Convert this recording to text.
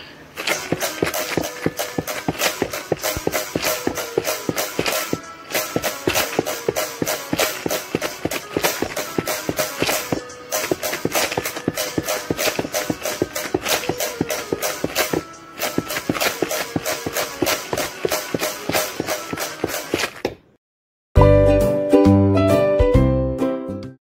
one.